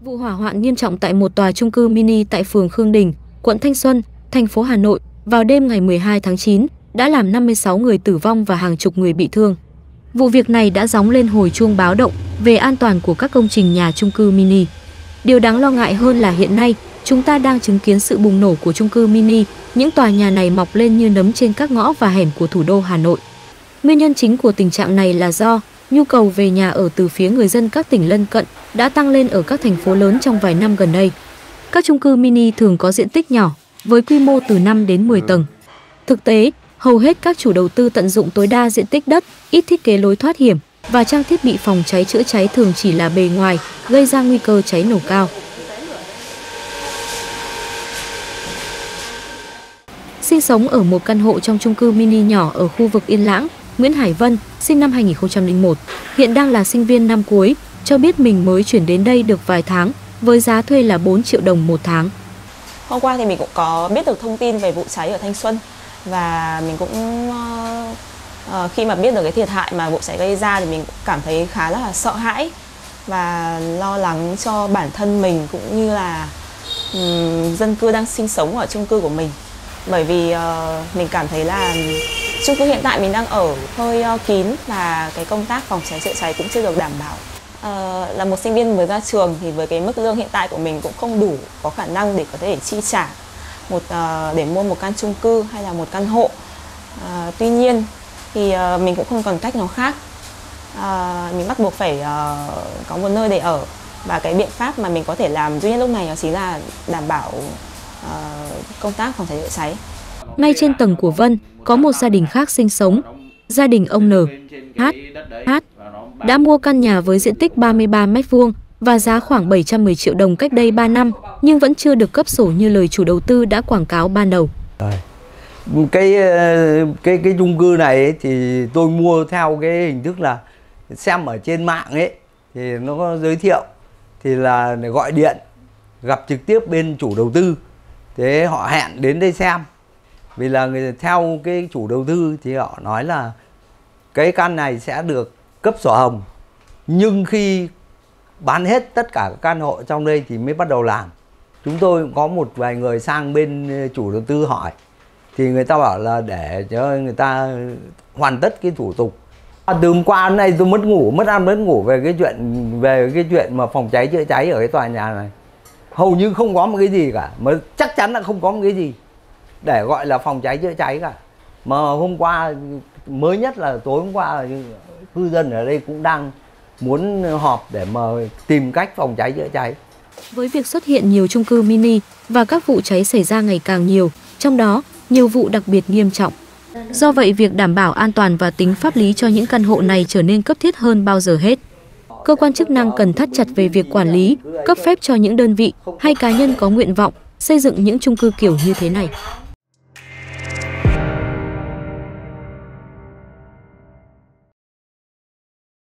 Vụ hỏa hoạn nghiêm trọng tại một tòa chung cư mini tại phường Khương Đình, quận Thanh Xuân, thành phố Hà Nội vào đêm ngày 12 tháng 9 đã làm 56 người tử vong và hàng chục người bị thương. Vụ việc này đã gióng lên hồi chuông báo động về an toàn của các công trình nhà chung cư mini. Điều đáng lo ngại hơn là hiện nay, chúng ta đang chứng kiến sự bùng nổ của chung cư mini, những tòa nhà này mọc lên như nấm trên các ngõ và hẻm của thủ đô Hà Nội. Nguyên nhân chính của tình trạng này là do nhu cầu về nhà ở từ phía người dân các tỉnh lân cận đã tăng lên ở các thành phố lớn trong vài năm gần đây. Các chung cư mini thường có diện tích nhỏ, với quy mô từ 5 đến 10 tầng. Thực tế, hầu hết các chủ đầu tư tận dụng tối đa diện tích đất, ít thiết kế lối thoát hiểm và trang thiết bị phòng cháy chữa cháy thường chỉ là bề ngoài, gây ra nguy cơ cháy nổ cao. Sinh sống ở một căn hộ trong chung cư mini nhỏ ở khu vực Yên Lãng, Nguyễn Hải Vân, sinh năm 2001, hiện đang là sinh viên năm cuối, cho biết mình mới chuyển đến đây được vài tháng, với giá thuê là 4 triệu đồng một tháng. Hôm qua thì mình cũng có biết được thông tin về vụ cháy ở Thanh Xuân và mình cũng uh, uh, khi mà biết được cái thiệt hại mà vụ cháy gây ra thì mình cũng cảm thấy khá là sợ hãi và lo lắng cho bản thân mình cũng như là um, dân cư đang sinh sống ở chung cư của mình bởi vì uh, mình cảm thấy là chung cư hiện tại mình đang ở hơi uh, kín và cái công tác phòng cháy chữa cháy cũng chưa được đảm bảo uh, là một sinh viên mới ra trường thì với cái mức lương hiện tại của mình cũng không đủ có khả năng để có thể chi trả một uh, để mua một căn chung cư hay là một căn hộ. Uh, tuy nhiên thì uh, mình cũng không còn cách nào khác. Uh, mình bắt buộc phải uh, có một nơi để ở và cái biện pháp mà mình có thể làm duy nhất lúc này đó chính là đảm bảo uh, công tác phòng cháy chữa cháy. Ngay trên tầng của Vân có một gia đình khác sinh sống. Gia đình ông N H H đã mua căn nhà với diện tích 33 m2 và giá khoảng 710 triệu đồng cách đây 3 năm, nhưng vẫn chưa được cấp sổ như lời chủ đầu tư đã quảng cáo ban đầu. Cái ờ, cái cái chung cư này ấy, thì tôi mua theo cái hình thức là xem ở trên mạng ấy thì nó có giới thiệu thì là gọi điện gặp trực tiếp bên chủ đầu tư. Thế họ hẹn đến đây xem. Vì là người theo cái chủ đầu tư thì họ nói là cái căn này sẽ được cấp sổ hồng. Nhưng khi bán hết tất cả các căn hộ trong đây thì mới bắt đầu làm. Chúng tôi có một vài người sang bên ờ, chủ đầu tư hỏi. Thì người ta bảo là để cho người ta hoàn tất cái thủ tục. À, từ hôm qua đến nay tôi mất ngủ, mất ăn, mất ngủ về cái chuyện, về cái chuyện mà phòng cháy chữa cháy ở cái tòa nhà này. Hầu như không có một cái gì cả, mà chắc chắn là không có một cái gì để gọi là phòng cháy chữa cháy cả. Mà hôm qua, mới nhất là tối hôm qua cư dân ở đây cũng đang muốn họp để mà tìm cách phòng cháy chữa cháy. Với việc xuất hiện nhiều chung cư mini và các vụ cháy xảy ra ngày càng nhiều, trong đó nhiều vụ đặc biệt nghiêm trọng. Do vậy, việc đảm bảo an toàn và tính pháp lý cho những căn hộ này trở nên cấp thiết hơn bao giờ hết. Cơ quan chức năng cần thắt chặt về việc quản lý, cấp phép cho những đơn vị hay cá nhân có nguyện vọng xây dựng những chung cư kiểu như thế này.